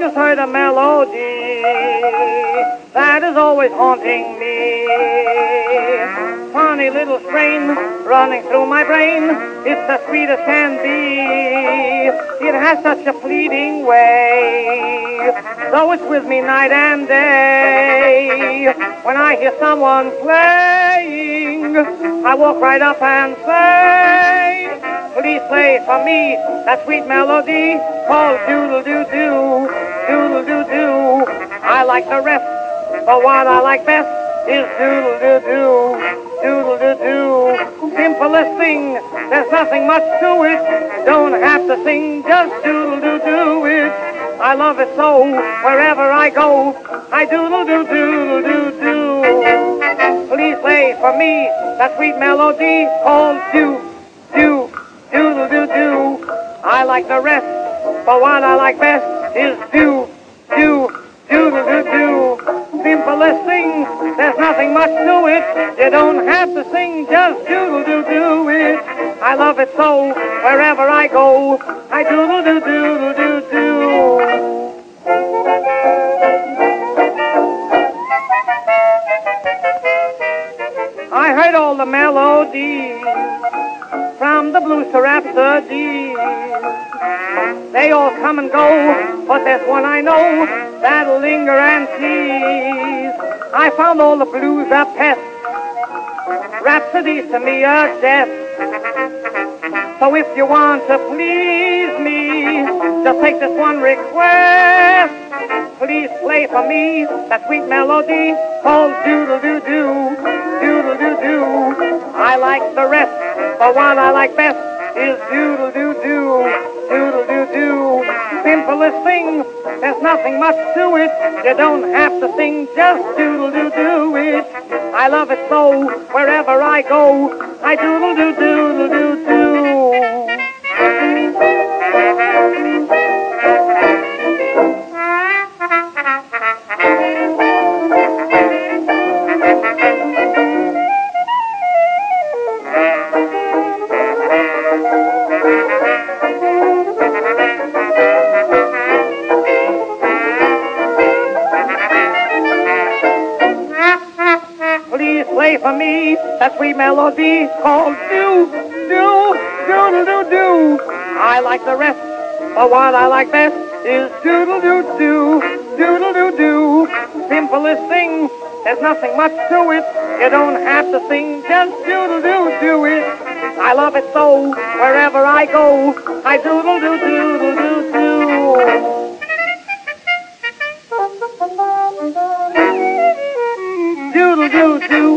just heard a melody that is always haunting me. Funny little strain running through my brain. It's as sweet as can be. It has such a pleading way, though it's with me night and day. When I hear someone playing, I walk right up and say, Please play for me that sweet melody called Doodle Doo Doo like the rest, but what I like best is doodle doo doo, doodle doo doo. Simplest thing, there's nothing much to it. Don't have to sing, just doodle doo doo it. I love it so, wherever I go, I doodle doo doodle doo doo. Please play for me that sweet melody called do, do, doodle doo doo. I like the rest, but what I like best is do, there's nothing much to it. You don't have to sing, just doodle doo doo it. I love it so, wherever I go, I doodle doo doodle doo doo. I heard all the melodies from the blues to rhapsodies. They all come and go, but there's one I know that'll linger and tease. I found all the blues a pest, rhapsodies to me a death. So if you want to please me, just take this one request. Please play for me that sweet melody called doodle doo doo, doodle doo doo. I like the rest, but what I like best is doodle doo doo, doodle doo. Simplest thing, there's nothing much to it. You don't have to sing, just doodle doo doo it. I love it so, wherever I go, I doodle doo doodle doo doo. Please play for me that sweet melody called do, do, doodle doo doo. I like the rest, but what I like best is doodle do do, doodle do doo. Simplest thing, there's nothing much to it. You don't have to sing, just doodle do do it. I love it so, wherever I go, I doodle do doodle do doo. Doodle doo doo.